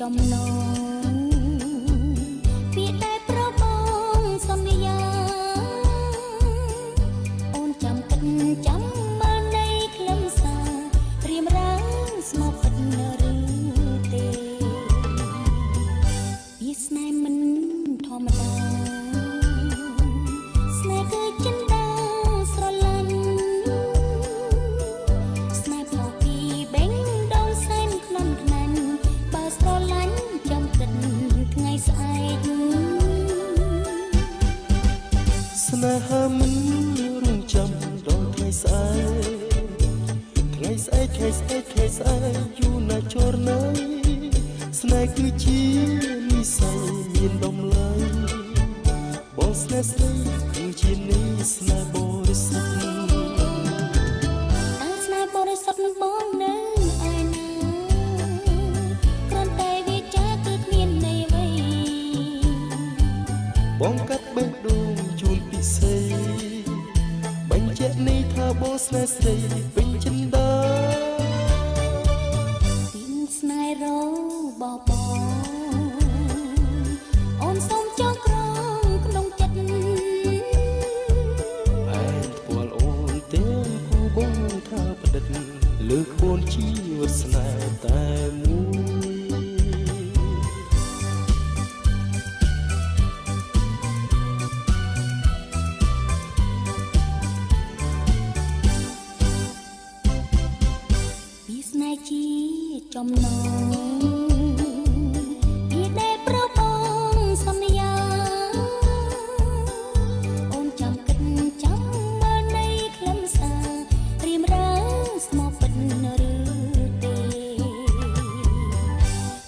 ចំណ នេហាមិនរងចាំដល់ថ្ងៃស្អែកថ្ងៃស្អែកថ្ងៃស្អែកថ្ងៃស្អែកយូរណាស់ជរណៃស្នេហ៍គឺជានិស័យមានតម្លៃបងស្នេហ៍ស្រីគឺជានិស្នេហ៍បរិសុទ្ធតើស្នេហ៍បរិសុទ្ធនឹងបងនៅឯណាគ្រាន់តែវាចាគឺគ្មានន័យអ្វីបងកាត់បេះដូង ជូនពិសេសបញ្ជាក់នេះថាបងស្នេហ៍ស្រីពេញចិនដាពីស្នេហ៍របស់បងអូនសូមចងក្រងក្នុងចិត្តឯងផ្ពាល់អូនទាំងគូបងថាប្រឌិតលើកបូនជីវិតស្នេហ៍តែមួយ ចំណងពីដែលប្របងសន្យាអូនចាំគិតចាំមើលនៃខ្លឹមសាររៀមរាងស្មោកពិតឬទេ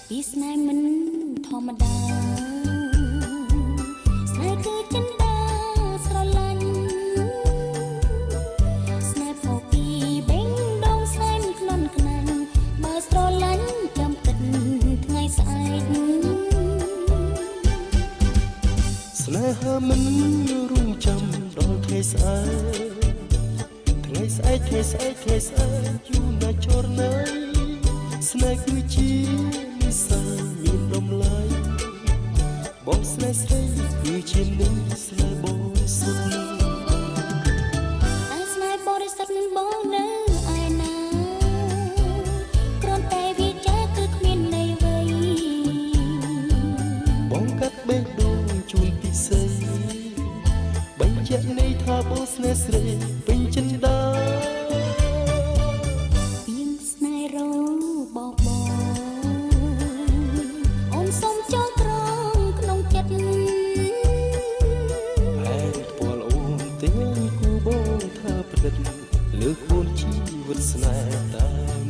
ពីស្នេហ៍មិនធម្មតា ស្អែកស្នេហាមិនរងចាំដល់ថ្ងៃស្អែកថ្ងៃស្អែកថ្ងៃស្អែកថ្ងៃស្អែកយូរណាស់ជរណៃស្នេហ៍គឺជានិស្ស័យមានតម្លៃបងស្នេហ៍ស្រីគឺជានិស្ស័យប បញ្ជាក់ន័យថាអូស្នេហ៍ស្រីពេញចិនដាទៀងស្នេហ៍រងបបអូនសុំចូលត្រង់ក្នុងចិត្តហើយពលអូនទៀងគូបងថាប្រឌិតលើខ្លួនជីវិតស្នេហ៍តា